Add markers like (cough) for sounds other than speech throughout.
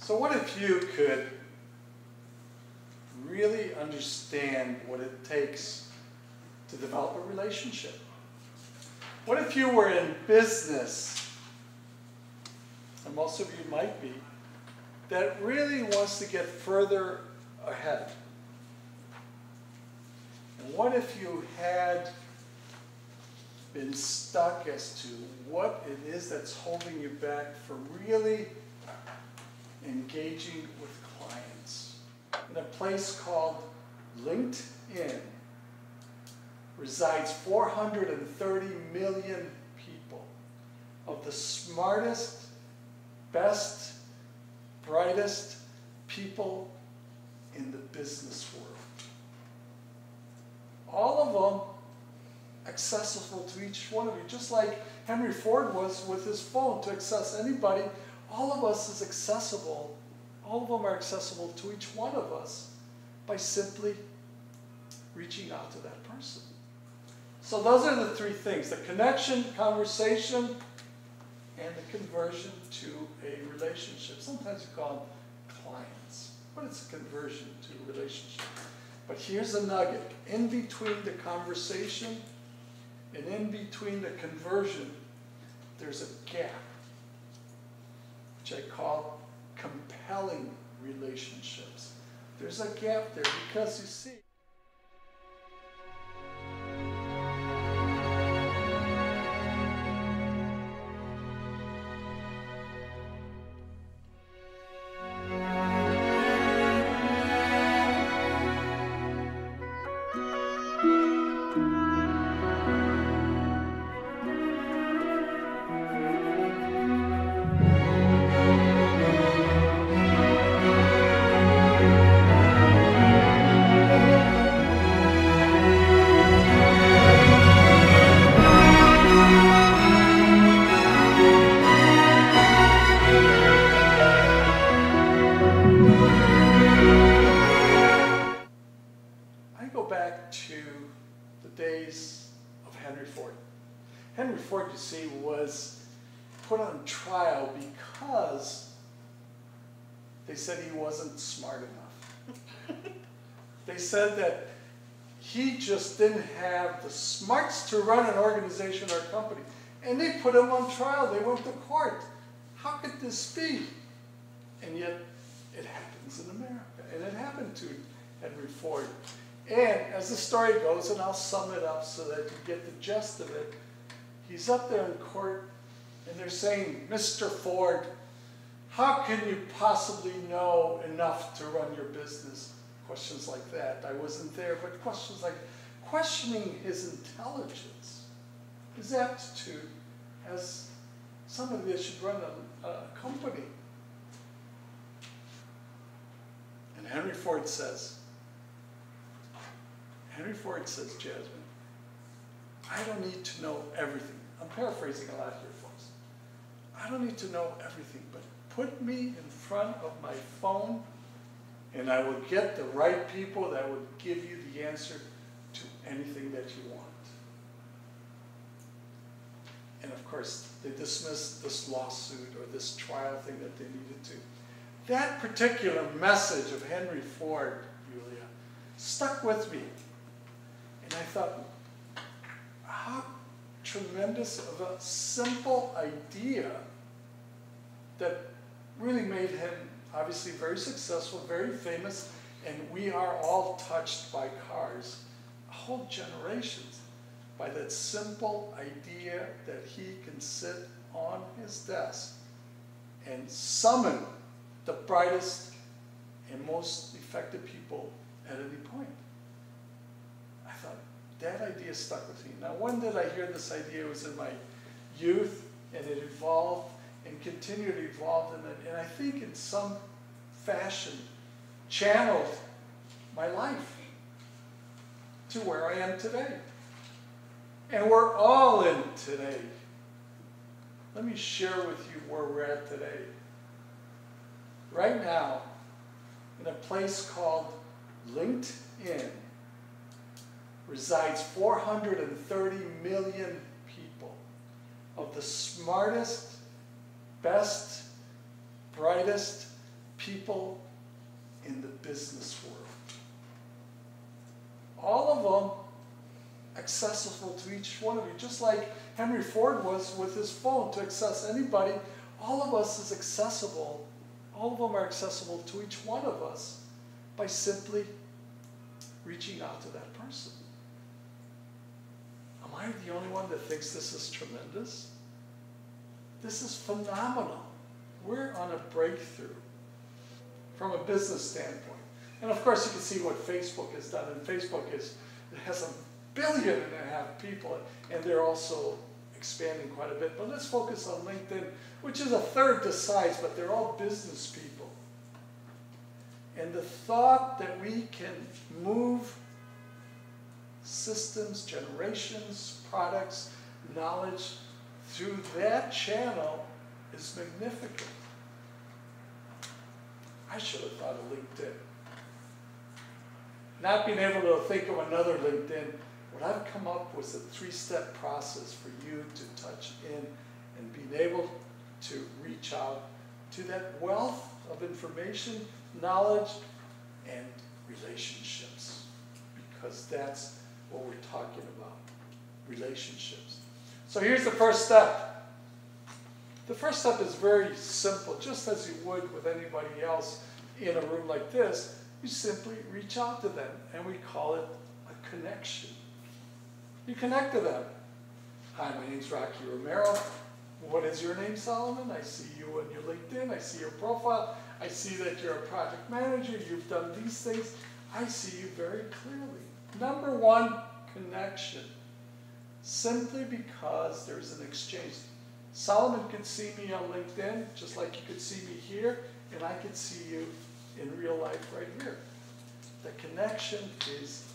So what if you could really understand what it takes to develop a relationship? What if you were in business, and most of you might be, that really wants to get further ahead? And what if you had been stuck as to what it is that's holding you back from really engaging with clients? In a place called LinkedIn, resides 430 million people of the smartest, best, brightest people in the business world. All of them accessible to each one of you, just like Henry Ford was with his phone to access anybody. All of us is accessible. All of them are accessible to each one of us by simply reaching out to that person. So those are the three things, the connection, conversation, and the conversion to a relationship. Sometimes you call them clients, but it's a conversion to a relationship. But here's a nugget. In between the conversation and in between the conversion, there's a gap, which I call compelling relationships. There's a gap there because you see, said he wasn't smart enough. (laughs) They said that he just didn't have the smarts to run an organization or a company. And they put him on trial. They went to court. How could this be? And yet, it happens in America. And it happened to Henry Ford. And as the story goes, and I'll sum it up so that you get the gist of it, he's up there in court, and they're saying, Mr. Ford, how can you possibly know enough to run your business? questions like that. I wasn't there, but questions like questioning his intelligence, his aptitude as somebody that should run a, a company. And Henry Ford says, Henry Ford says, Jasmine, I don't need to know everything. I'm paraphrasing a lot here, folks. I don't need to know everything, but put me in front of my phone and I will get the right people that would give you the answer to anything that you want. And of course, they dismissed this lawsuit or this trial thing that they needed to. That particular message of Henry Ford, Julia, stuck with me. And I thought, how tremendous of a simple idea that really made him obviously very successful, very famous, and we are all touched by cars, whole generations, by that simple idea that he can sit on his desk and summon the brightest and most effective people at any point. That idea stuck with me. Now, when did I hear this idea? It was in my youth, and it evolved and continued to evolve. And, and I think in some fashion channeled my life to where I am today. And we're all in today. Let me share with you where we're at today. Right now, in a place called LinkedIn, resides 430 million people of the smartest, best, brightest, people in the business world. All of them accessible to each one of you, just like Henry Ford was with his phone to access anybody. All of us is accessible. All of them are accessible to each one of us by simply reaching out to that person. Am I the only one that thinks this is tremendous? This is phenomenal. We're on a breakthrough from a business standpoint. And of course, you can see what Facebook has done. And Facebook is, it has a billion and a half people, and they're also expanding quite a bit. But let's focus on LinkedIn, which is a third the size, but they're all business people. And the thought that we can move systems, generations, products, knowledge through that channel is magnificent. I should have thought of LinkedIn. Not being able to think of another LinkedIn, what I've come up with is a three-step process for you to touch in and being able to reach out to that wealth of information, knowledge, and relationships. Because that's what we're talking about, relationships. So here's the first step. The first step is very simple, just as you would with anybody else in a room like this. You simply reach out to them, and we call it a connection. You connect to them. Hi, my name's Rocky Romero. What is your name, Solomon? I see you on your LinkedIn. I see your profile. I see that you're a project manager. You've done these things. I see you very clearly. Number one, connection. Simply because there's an exchange. Solomon could see me on LinkedIn just like you could see me here, and I could see you in real life right here. The connection is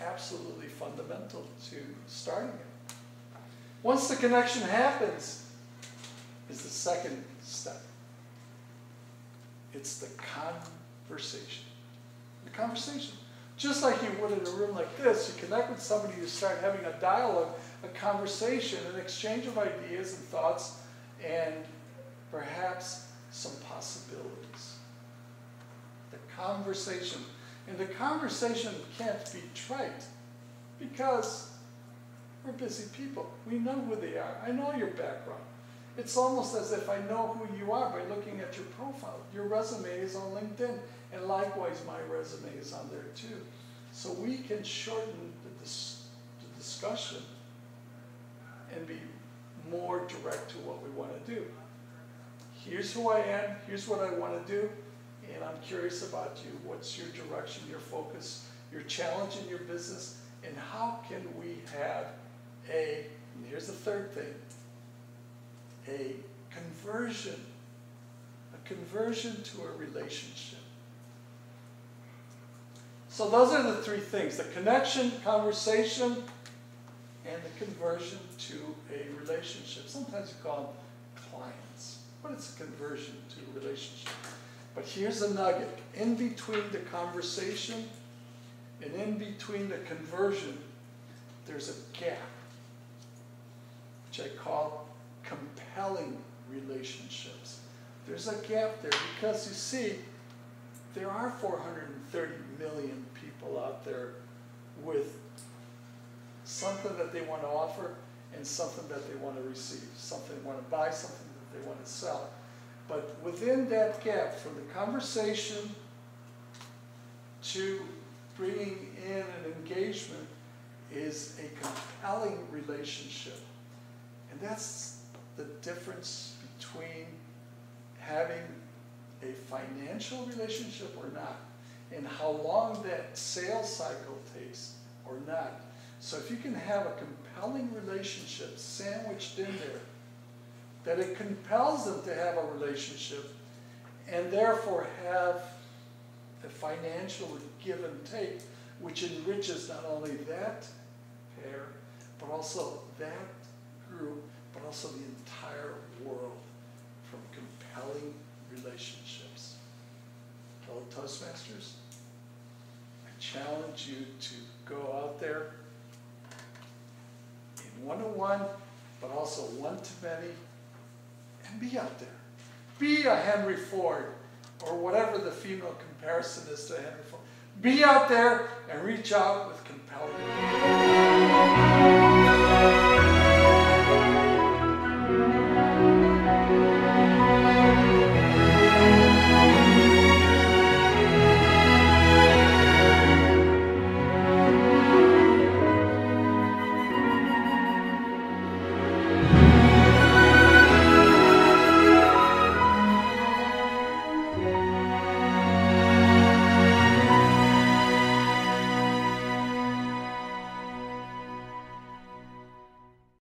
absolutely fundamental to starting it. Once the connection happens, is the second step. It's the conversation. The conversation. Just like you would in a room like this, you connect with somebody, you start having a dialogue, a conversation, an exchange of ideas and thoughts, and perhaps some possibilities. The conversation. And the conversation can't be trite because we're busy people. We know who they are. I know your background. It's almost as if I know who you are by looking at your profile. Your resume is on LinkedIn, and likewise, my resume is on there too. So we can shorten the, dis the discussion and be more direct to what we want to do. Here's who I am, here's what I want to do, and I'm curious about you. What's your direction, your focus, your challenge in your business, and how can we have a, here's the third thing, a conversion, a conversion to a relationship. So those are the three things, the connection, conversation, and the conversion to a relationship. Sometimes you call them clients, but it's a conversion to a relationship. But here's a nugget. In between the conversation and in between the conversion, there's a gap, which I call compelling relationships. There's a gap there because you see, there are 430 million people out there with something that they want to offer and something that they want to receive, something they want to buy, something that they want to sell. But within that gap, from the conversation to bringing in an engagement is a compelling relationship. And that's the difference between having a financial relationship or not, and how long that sales cycle takes or not. So if you can have a compelling relationship sandwiched in there, that it compels them to have a relationship and therefore have a financial give and take, which enriches not only that pair, but also that group, but also the entire world from compelling relationships. Fellow Toastmasters, I challenge you to go out there in one-on-one, but also one-to-many, and be out there. Be a Henry Ford or whatever the female comparison is to Henry Ford. Be out there and reach out with compelling.